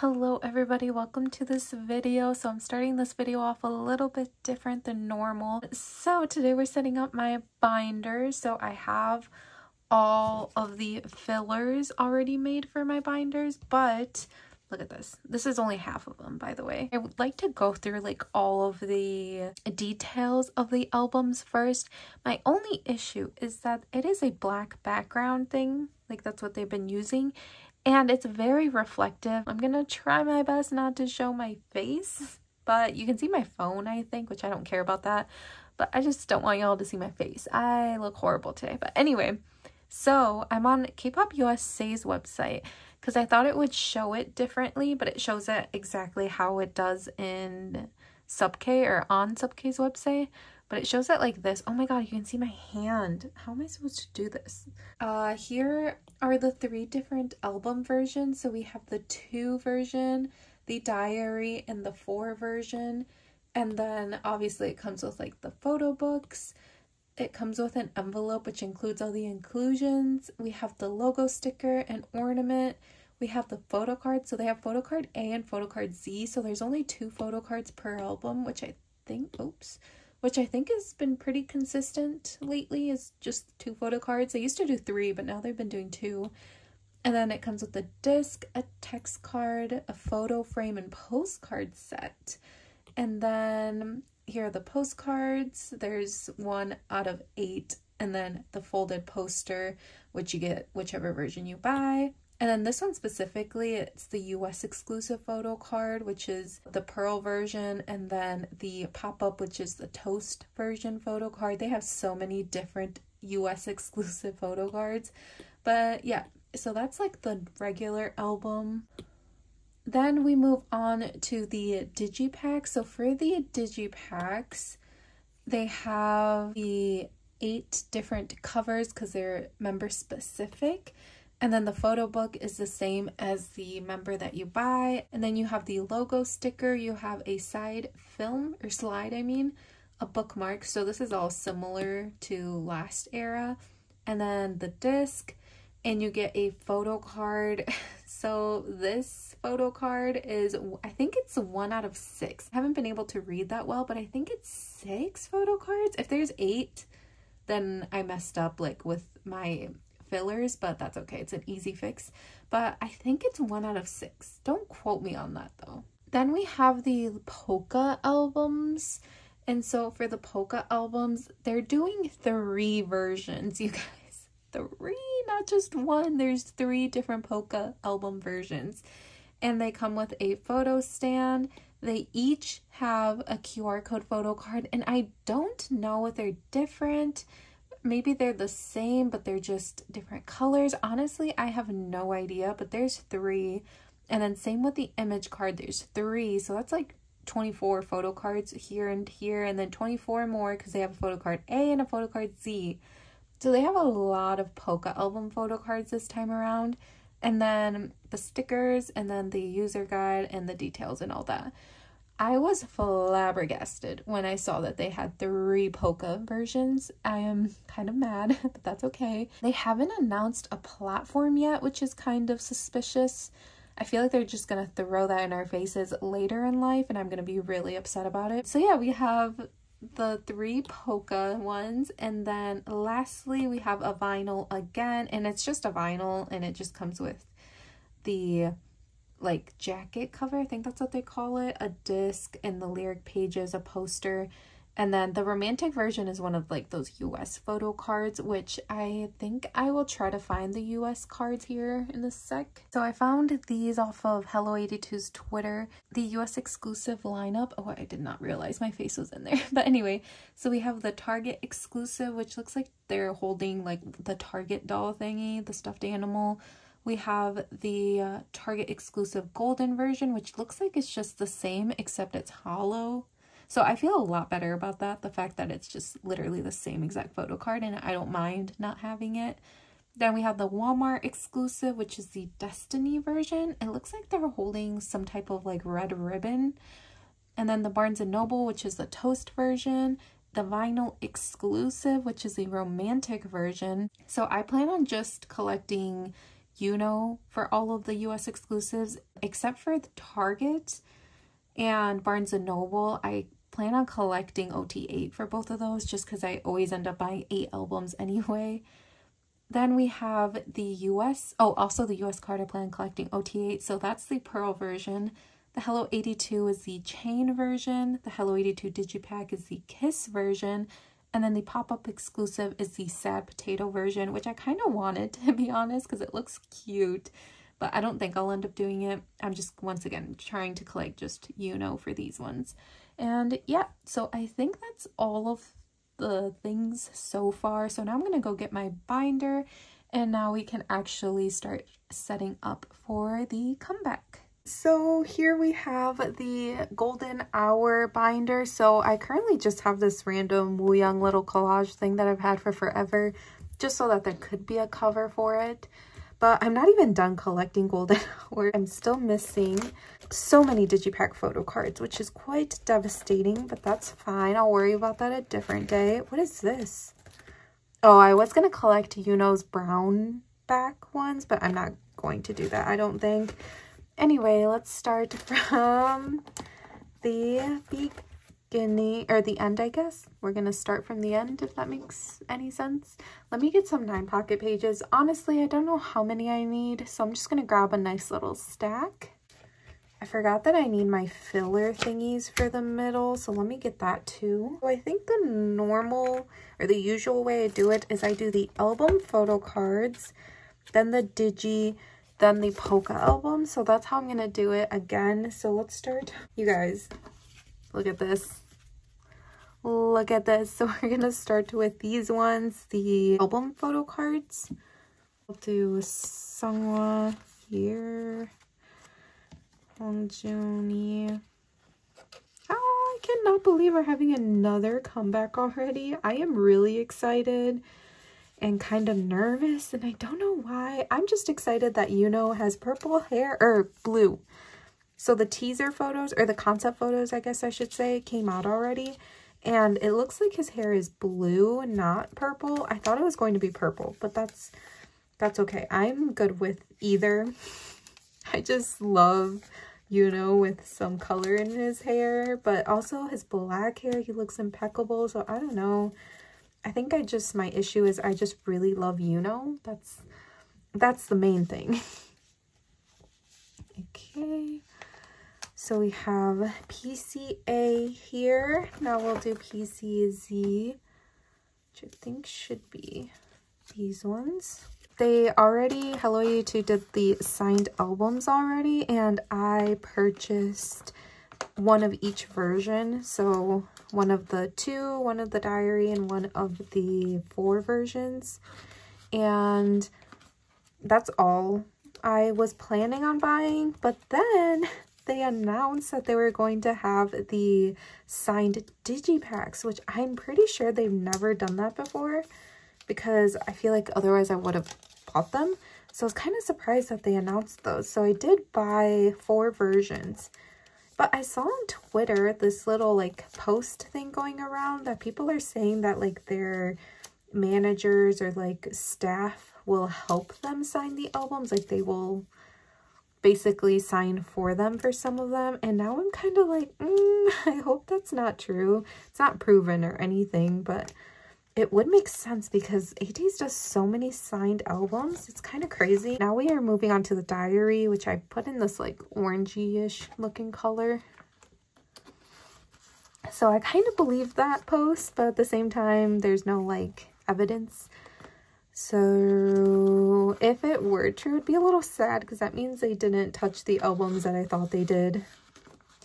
Hello everybody, welcome to this video. So I'm starting this video off a little bit different than normal. So today we're setting up my binders. So I have all of the fillers already made for my binders, but look at this. This is only half of them, by the way. I would like to go through like all of the details of the albums first. My only issue is that it is a black background thing. Like that's what they've been using and it's very reflective. I'm gonna try my best not to show my face, but you can see my phone, I think, which I don't care about that, but I just don't want y'all to see my face. I look horrible today, but anyway, so I'm on K-Pop USA's website because I thought it would show it differently, but it shows it exactly how it does in SubK or on SubK's website but it shows it like this. Oh my god, you can see my hand. How am I supposed to do this? Uh, here are the three different album versions. So we have the two version, the diary, and the four version. And then obviously it comes with like the photo books. It comes with an envelope which includes all the inclusions. We have the logo sticker and ornament. We have the photo card. So they have photo card A and photo card Z. So there's only two photo cards per album, which I think, oops, which I think has been pretty consistent lately, is just two photo cards. They used to do three, but now they've been doing two. And then it comes with a disc, a text card, a photo frame, and postcard set. And then here are the postcards. There's one out of eight, and then the folded poster, which you get whichever version you buy. And then this one specifically, it's the US exclusive photo card, which is the pearl version, and then the pop-up, which is the toast version photo card. They have so many different US exclusive photo cards. But yeah, so that's like the regular album. Then we move on to the digipack. So for the digipacks, they have the eight different covers because they're member specific. And then the photo book is the same as the member that you buy. And then you have the logo sticker. You have a side film or slide, I mean, a bookmark. So this is all similar to last era. And then the disc and you get a photo card. So this photo card is, I think it's one out of six. I haven't been able to read that well, but I think it's six photo cards. If there's eight, then I messed up like with my fillers, but that's okay. It's an easy fix. But I think it's one out of six. Don't quote me on that though. Then we have the POCA albums. And so for the POCA albums, they're doing three versions, you guys. Three, not just one. There's three different POCA album versions. And they come with a photo stand. They each have a QR code photo card. And I don't know if they're different maybe they're the same but they're just different colors. Honestly i have no idea but there's three. And then same with the image card there's three. So that's like 24 photo cards here and here and then 24 more because they have a photo card a and a photo card z. So they have a lot of POCA album photo cards this time around. And then the stickers and then the user guide and the details and all that I was flabbergasted when I saw that they had three POCA versions. I am kind of mad, but that's okay. They haven't announced a platform yet, which is kind of suspicious. I feel like they're just gonna throw that in our faces later in life, and I'm gonna be really upset about it. So yeah, we have the three POCA ones, and then lastly, we have a vinyl again, and it's just a vinyl, and it just comes with the like jacket cover, I think that's what they call it, a disc and the lyric pages, a poster. And then the romantic version is one of like those US photo cards, which I think I will try to find the US cards here in a sec. So I found these off of Hello82's Twitter, the US exclusive lineup. Oh, I did not realize my face was in there. But anyway, so we have the Target exclusive, which looks like they're holding like the Target doll thingy, the stuffed animal. We have the uh, Target exclusive golden version, which looks like it's just the same except it's hollow. So I feel a lot better about that, the fact that it's just literally the same exact photo card and I don't mind not having it. Then we have the Walmart exclusive, which is the Destiny version. It looks like they're holding some type of like red ribbon. And then the Barnes & Noble, which is the toast version. The vinyl exclusive, which is the romantic version. So I plan on just collecting Yunho for all of the US exclusives, except for the Target and Barnes & Noble. I plan on collecting OT8 for both of those just because I always end up buying eight albums anyway. Then we have the US, oh, also the US card I plan on collecting OT8. So that's the Pearl version. The Hello 82 is the chain version. The Hello 82 Digipack is the Kiss version. And then the pop-up exclusive is the Sad Potato version, which I kind of wanted, to be honest, because it looks cute. But I don't think I'll end up doing it. I'm just, once again, trying to collect just you know for these ones. And yeah, so I think that's all of the things so far. So now I'm going to go get my binder and now we can actually start setting up for the comeback. So here we have the golden hour binder. So I currently just have this random Wooyoung little collage thing that I've had for forever, just so that there could be a cover for it. But I'm not even done collecting golden hour. I'm still missing so many Digipack photo cards, which is quite devastating, but that's fine. I'll worry about that a different day. What is this? Oh, I was going to collect Yunho's brown back ones, but I'm not going to do that, I don't think. Anyway, let's start from the beginning, or the end, I guess. We're going to start from the end, if that makes any sense. Let me get some nine pocket pages. Honestly, I don't know how many I need, so I'm just going to grab a nice little stack. I forgot that I need my filler thingies for the middle, so let me get that too. So I think the normal or the usual way I do it is I do the album photo cards, then the digi, then the POCA album. So that's how I'm going to do it again. So let's start. You guys, look at this. Look at this. So we're going to start with these ones, the album photo cards. I'll do Seonghwa here. Hongjoong. Oh, ah, I cannot believe we're having another comeback already. I am really excited and kind of nervous and I don't know why. I'm just excited that Yunho has purple hair or blue. So the teaser photos or the concept photos, I guess I should say, came out already. And it looks like his hair is blue, not purple. I thought it was going to be purple, but that's that's okay. I'm good with either. I just love Yunho, with some color in his hair, but also his black hair, he looks impeccable. So I don't know. I think I just, my issue is I just really love Yunho. That's, that's the main thing. okay. So we have PCA here. Now we'll do PCZ, which I think should be these ones they already, Hello 82 did the signed albums already, and I purchased one of each version. So one of the two, one of the diary, and one of the four versions. And that's all I was planning on buying. But then they announced that they were going to have the signed digipacks, which I'm pretty sure they've never done that before because I feel like otherwise I would have bought them. So I was kind of surprised that they announced those. So I did buy four versions. But I saw on Twitter this little like post thing going around that people are saying that like their managers or like staff will help them sign the albums. Like they will basically sign for them for some of them. And now I'm kind of like, mm, I hope that's not true. It's not proven or anything, but it would make sense because ATEEZ does so many signed albums. It's kind of crazy. Now we are moving on to the diary, which I put in this like orangey-ish looking color. So I kind of believe that post, but at the same time, there's no like evidence. So if it were true, it'd be a little sad because that means they didn't touch the albums that I thought they did.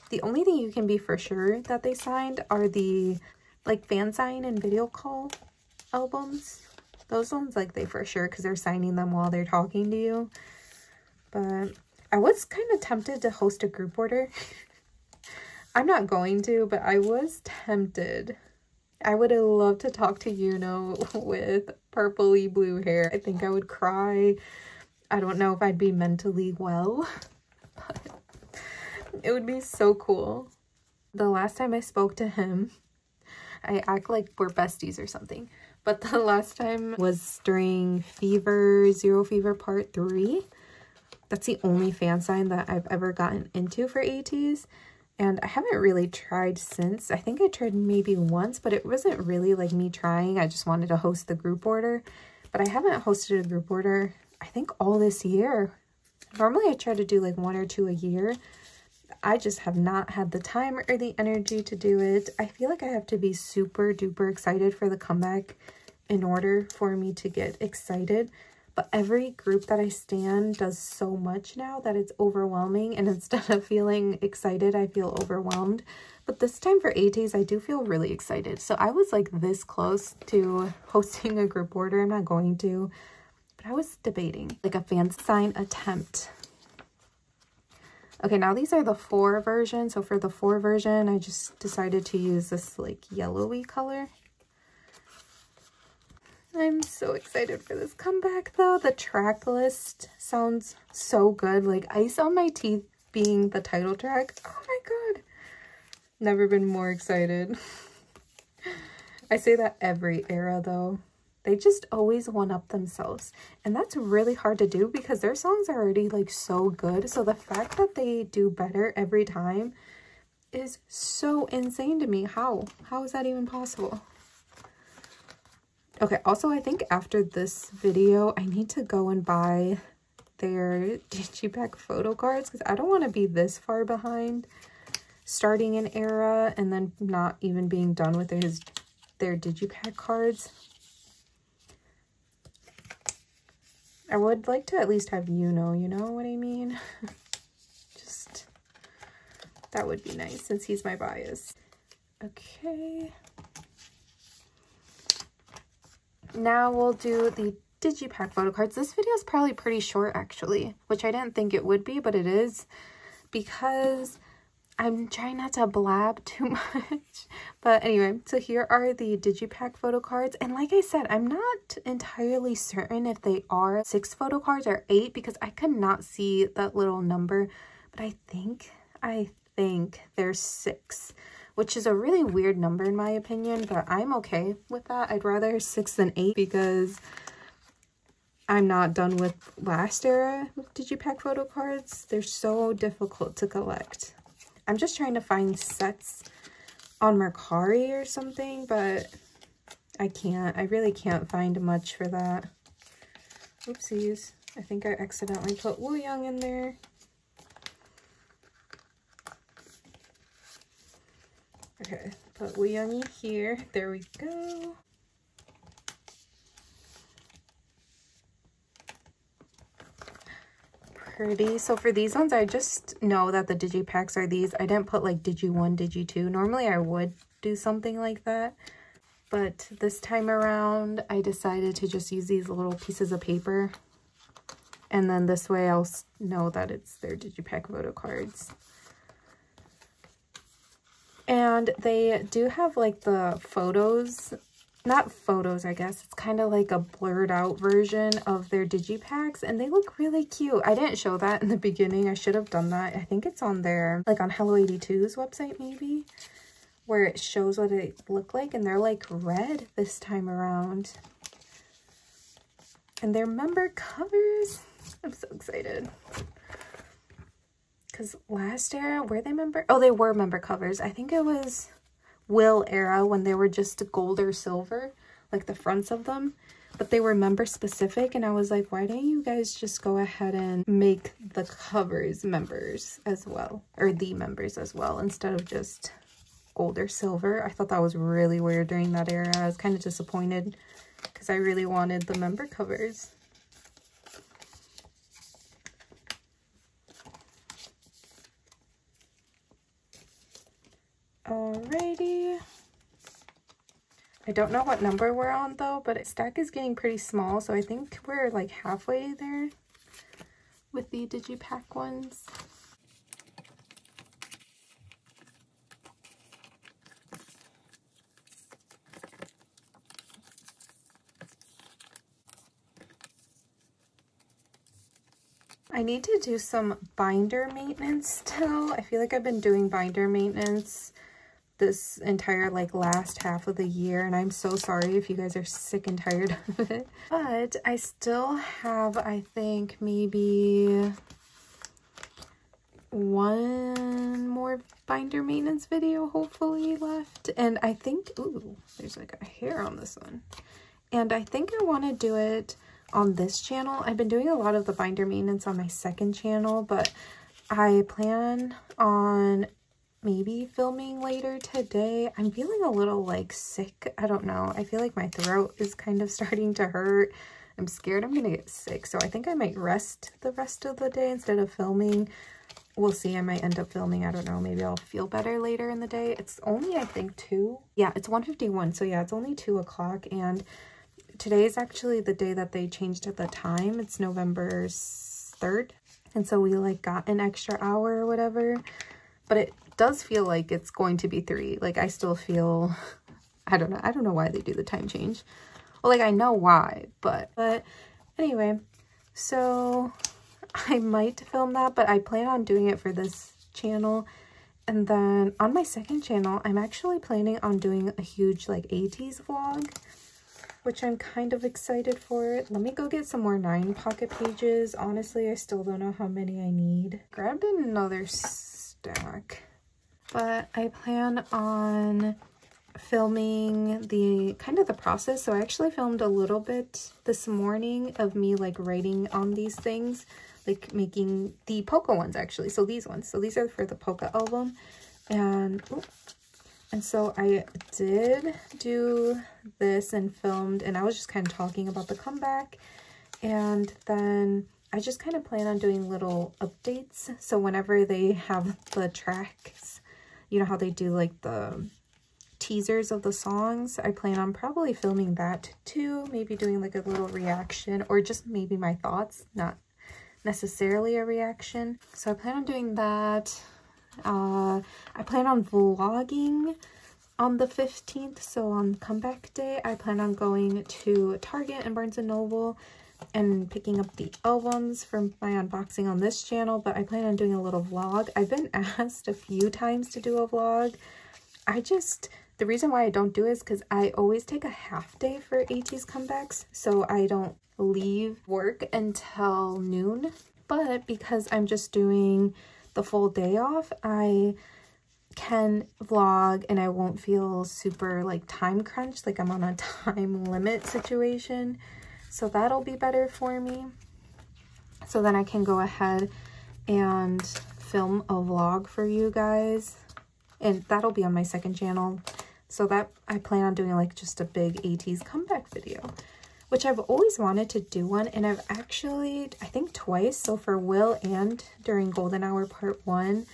The only thing you can be for sure that they signed are the like fan sign and video call albums. Those ones like they for sure because they're signing them while they're talking to you. But I was kind of tempted to host a group order. I'm not going to, but I was tempted. I would have loved to talk to Yunho with purpley blue hair. I think I would cry. I don't know if I'd be mentally well, but it would be so cool. The last time I spoke to him, I act like we're besties or something. but the last time was during Fever, Zero Fever Part 3. That's the only fan sign that I've ever gotten into for ATEEZ. And I haven't really tried since. I think I tried maybe once, but it wasn't really like me trying. I just wanted to host the group order. But I haven't hosted a group order, I think, all this year. Normally I try to do like one or two a year. I just have not had the time or the energy to do it. I feel like I have to be super duper excited for the comeback in order for me to get excited. But every group that I stand does so much now that it's overwhelming. And instead of feeling excited, I feel overwhelmed. But this time for ATEEZ, I do feel really excited. So I was like this close to hosting a group order. I'm not going to, but I was debating like a fan sign attempt. Okay, now these are the four versions. So for the four version, I just decided to use this like yellowy color. I'm so excited for this comeback though. The track list sounds so good. Like Ice on My Teeth being the title track. Oh my god. Never been more excited. I say that every era though. They just always one-up themselves. And that's really hard to do because their songs are already like so good. So the fact that they do better every time is so insane to me. How? How is that even possible? Okay, also I think after this video, I need to go and buy their Digipack photo cards because I don't want to be this far behind starting an era and then not even being done with his their Digipack cards. I would like to at least have you know, you know what I mean? Just, that would be nice since he's my bias. Okay. Now we'll do the Digipack photo cards. This video is probably pretty short actually, which I didn't think it would be, but it is because I'm trying not to blab too much. But anyway, so here are the Digipack photo cards. And like I said, I'm not entirely certain if they are six photo cards or eight because I could not see that little number. But I think, I think there's six which is a really weird number in my opinion, but I'm okay with that. I'd rather six than eight because I'm not done with last era Digipack photo cards. They're so difficult to collect. I'm just trying to find sets on Mercari or something, but I can't. I really can't find much for that. Oopsies. I think I accidentally put Wooyoung in there. Okay, put Wooyoung here. There we go. Pretty. So for these ones, I just know that the Digipacks are these. I didn't put like Digi 1, Digi 2. Normally I would do something like that. But this time around, I decided to just use these little pieces of paper. And then this way I'll know that it's their Digipack photo cards. And they do have like the photos, not photos, I guess. It's kind of like a blurred out version of their digipacks and they look really cute. I didn't show that in the beginning. I should have done that. I think it's on their, like on Hello 82's website maybe, where it shows what they look like and they're like red this time around. And they're member covers. I'm so excited because last era, were they member? Oh, they were member covers. I think it was Will era when they were just gold or silver, like the fronts of them. But they were member specific and I was like, why don't you guys just go ahead and make the covers members as well, or the members as well, instead of just gold or silver. I thought that was really weird during that era. I was kind of disappointed because I really wanted the member covers. Alrighty. I don't know what number we're on though, but stack is getting pretty small, so I think we're like halfway there with the Digipack ones. I need to do some binder maintenance still. I feel like I've been doing binder maintenance this entire like last half of the year and I'm so sorry if you guys are sick and tired of it. But I still have, I think, maybe one more binder maintenance video hopefully left. And I think, ooh, there's like a hair on this one. And I think I want to do it on this channel. I've been doing a lot of the binder maintenance on my second channel, but I plan on maybe filming later today. I'm feeling a little like sick. I don't know. I feel like my throat is kind of starting to hurt. I'm scared I'm going to get sick. So I think I might rest the rest of the day instead of filming. We'll see. I might end up filming. I don't know. Maybe I'll feel better later in the day. It's only, I think, 2. Yeah, it's 1.51. So yeah, it's only 2 o'clock. And today is actually the day that they changed at the time. It's November 3rd. And so we like got an extra hour or whatever. But it does feel like it's going to be three. Like I still feel, I don't know. I don't know why they do the time change. Well, like I know why, but, but anyway, so I might film that, but I plan on doing it for this channel. And then on my second channel, I'm actually planning on doing a huge like 80s vlog, which I'm kind of excited for. It. Let me go get some more nine pocket pages. Honestly, I still don't know how many I need. Grabbed another stack but I plan on filming the kind of the process. So I actually filmed a little bit this morning of me like writing on these things, like making the POCA ones actually. So these ones. So these are for the POCA album. And and so I did do this and filmed and I was just kind of talking about the comeback. And then I just kind of plan on doing little updates. So whenever they have the tracks you know how they do like the teasers of the songs. I plan on probably filming that too, maybe doing like a little reaction or just maybe my thoughts, not necessarily a reaction. So I plan on doing that. Uh, I plan on vlogging on the 15th, so on comeback day, I plan on going to Target and Barnes & Noble and picking up the albums from my unboxing on this channel, but I plan on doing a little vlog. I've been asked a few times to do a vlog. I just, the reason why I don't do is because I always take a half day for ATEEZ comebacks, so I don't leave work until noon. But because I'm just doing the full day off, I can vlog and I won't feel super like time crunched, like I'm on a time limit situation. So that'll be better for me. So then I can go ahead and film a vlog for you guys. And that'll be on my second channel. So that I plan on doing like just a big ATEEZ comeback video. Which I've always wanted to do one. And I've actually, I think twice. So for Will and during Golden Hour Part 1,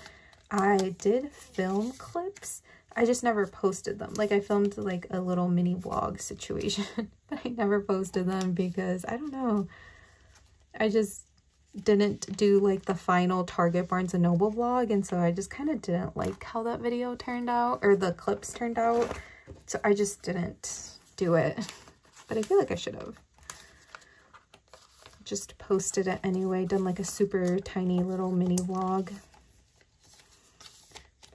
I did film clips I just never posted them. Like I filmed like a little mini vlog situation, but I never posted them because I don't know. I just didn't do like the final Target Barnes & Noble vlog and so I just kind of didn't like how that video turned out or the clips turned out. So I just didn't do it, but I feel like I should have. Just posted it anyway, done like a super tiny little mini vlog.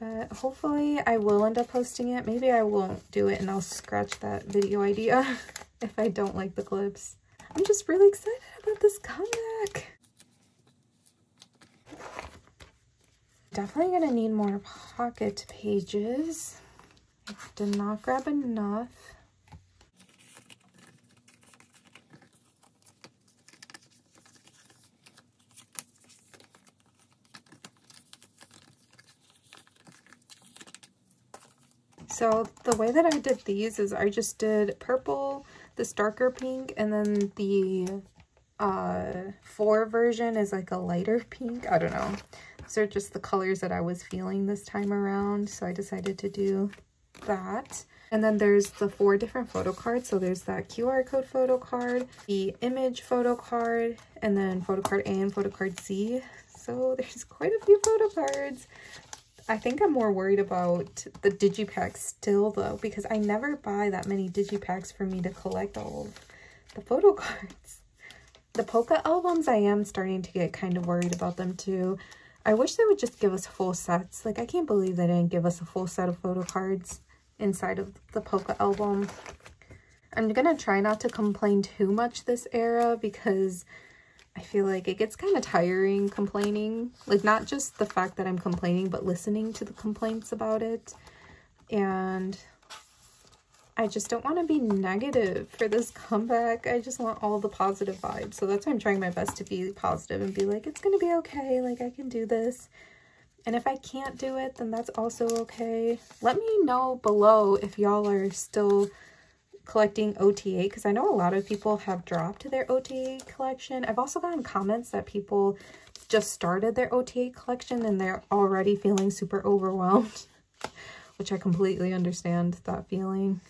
But hopefully I will end up posting it. Maybe I won't do it and I'll scratch that video idea if I don't like the clips. I'm just really excited about this comeback. Definitely gonna need more pocket pages. I did not grab enough. So the way that I did these is I just did purple, this darker pink, and then the uh, four version is like a lighter pink. I don't know. These are just the colors that I was feeling this time around. So I decided to do that. And then there's the four different photo cards. So there's that QR code photo card, the image photo card, and then photo card A and photo card Z. So there's quite a few photo cards. I think I'm more worried about the digipacks still though, because I never buy that many digipacks for me to collect all of the photo cards. The POCA albums, I am starting to get kind of worried about them too. I wish they would just give us full sets. Like, I can't believe they didn't give us a full set of photo cards inside of the POCA album. I'm to try not to complain too much this era because I feel like it gets kind of tiring complaining. Like, not just the fact that I'm complaining, but listening to the complaints about it. And I just don't want to be negative for this comeback. I just want all the positive vibes. So that's why I'm trying my best to be positive and be like, it's going to be okay. Like, I can do this. And if I can't do it, then that's also okay. Let me know below if y'all are still collecting OT8 because I know a lot of people have dropped their OT8 collection. I've also gotten comments that people just started their OT8 collection and they're already feeling super overwhelmed, which I completely understand that feeling.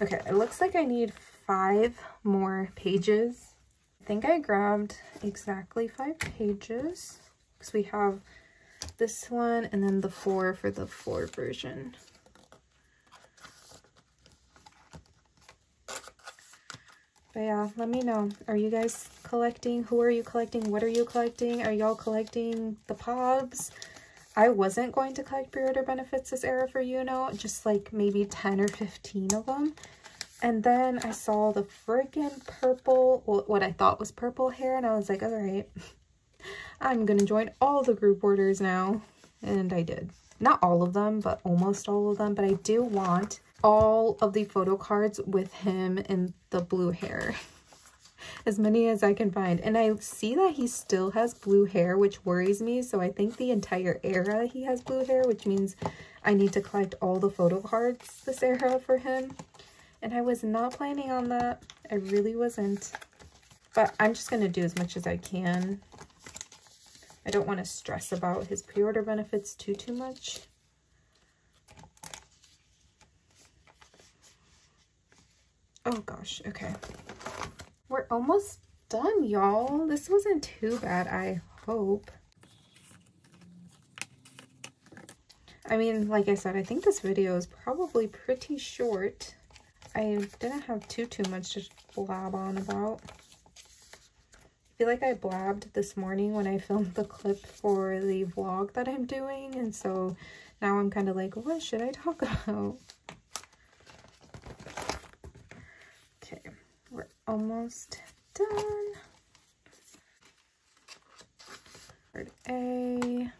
Okay, it looks like I need five more pages. I think I grabbed exactly five pages because we have this one and then the four for the four version. But yeah, let me know. Are you guys collecting? Who are you collecting? What are you collecting? Are y'all collecting the POBs? I wasn't going to collect pre-order benefits this era for Yunho, just like maybe 10 or 15 of them. And then I saw the freaking purple, what I thought was purple hair, and I was like, all right, I'm going to join all the group orders now. And I did. Not all of them, but almost all of them. But I do want all of the photo cards with him in the blue hair as many as I can find. And I see that he still has blue hair, which worries me. So I think the entire era he has blue hair, which means I need to collect all the photo cards this era for him. And I was not planning on that. I really wasn't. But I'm just going to do as much as I can. I don't want to stress about his pre-order benefits too, too much. Oh gosh, okay. We're almost done, y'all. This wasn't too bad, I hope. I mean, like I said, I think this video is probably pretty short. I didn't have too, too much to blab on about. I feel like I blabbed this morning when I filmed the clip for the vlog that I'm doing. And so now I'm kind of like, what should I talk about? Okay, we're almost done. Word A.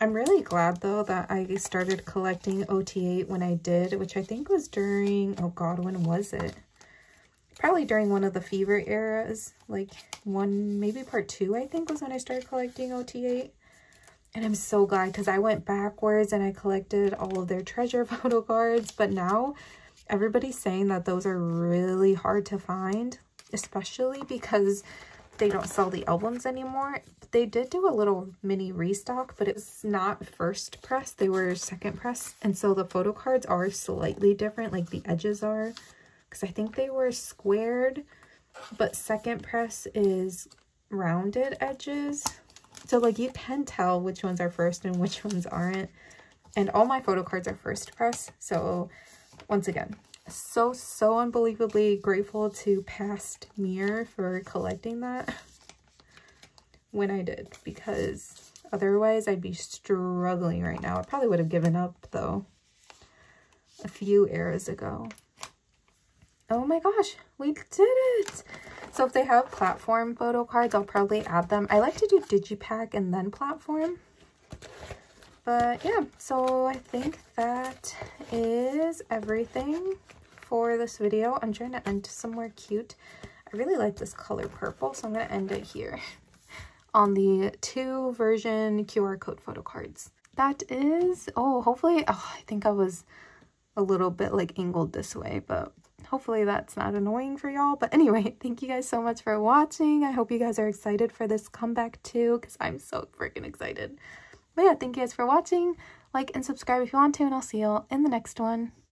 I'm really glad though that I started collecting OT8 when I did, which I think was during, oh god, when was it? Probably during one of the fever eras, like one, maybe part two, I think was when I started collecting OT8. And I'm so glad because I went backwards and I collected all of their treasure photo cards. But now everybody's saying that those are really hard to find, especially because they don't sell the albums anymore. They did do a little mini restock, but it's not first press. They were second press. And so the photo cards are slightly different, like the edges are. Because I think they were squared, but second press is rounded edges. So like you can tell which ones are first and which ones aren't. And all my photo cards are first press. So once again, so, so unbelievably grateful to Past Mirror for collecting that when I did. Because otherwise I'd be struggling right now. I probably would have given up though a few eras ago. Oh my gosh, we did it! So if they have platform photo cards, I'll probably add them. I like to do digipack and then platform. But yeah, so I think that is everything for this video. I'm trying to end somewhere cute. I really like this color purple, so I'm going to end it here on the two version QR code photo cards. That is, oh, hopefully, oh, I think I was a little bit like angled this way, but hopefully that's not annoying for y'all. But anyway, thank you guys so much for watching. I hope you guys are excited for this comeback too, because I'm so freaking excited. But yeah, thank you guys for watching. Like and subscribe if you want to, and I'll see y'all in the next one.